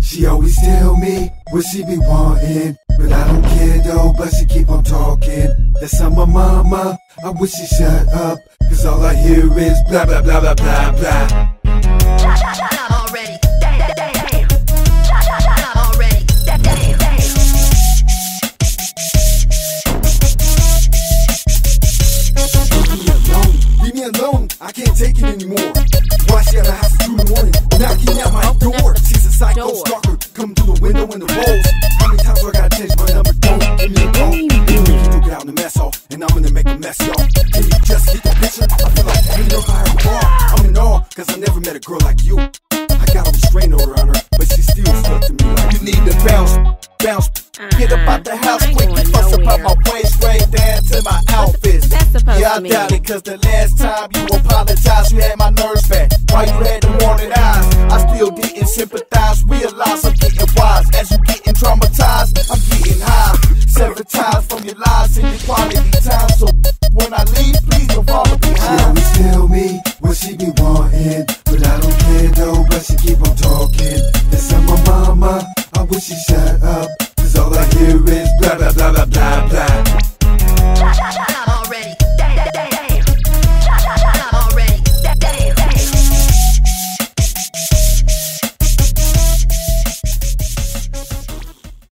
She always tell me what she be wanting, but I don't care though, but she keep on talking. That's on my mama, I wish she shut up, cause all I hear is blah blah blah blah blah blah. Shut, shut, shut up already. The window in the rolls. How many times do I gotta change my number? Don't give me a call. You get out the mess hall, and I'm gonna make a mess, y'all. Can you just get the picture? I feel like hanging her by her bar. I'm in awe, cause I never met a girl like you. I got a restraining order on her, but she still stuck to me like you need to bounce, bounce. Get up out the house quick, you fuss up out my waist, down to my outfits. that supposed yeah, to I mean? doubt it, cause the last time you apologized, you had my nerves back. Why you had traumatized from your lies and your quality time. So when I leave, please don't follow behind. She always tell me what she be wanting, but I don't care though. But she keep on talking. That's how my mama. I wish she shut up, cause all I hear is blah blah blah blah blah blah.